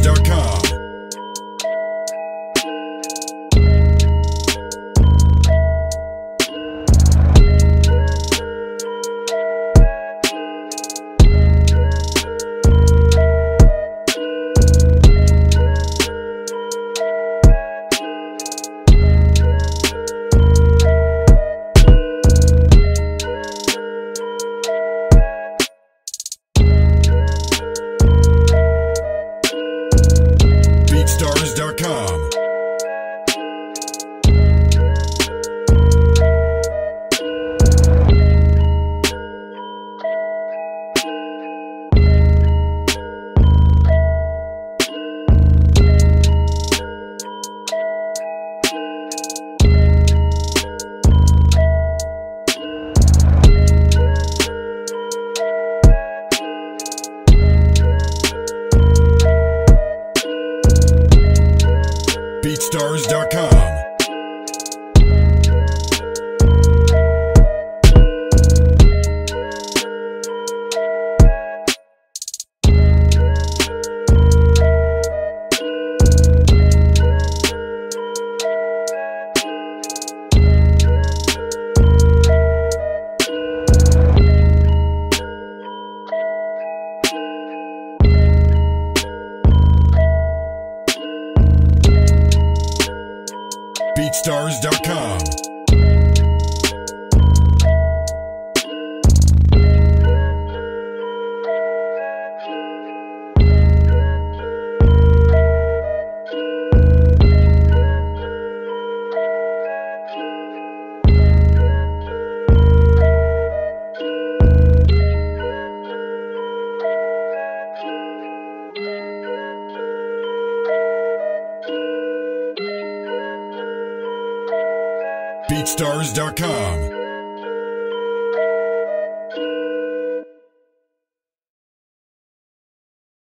BeatStars.com. BeatStars.com. BeatStars.com. BeatStars.com.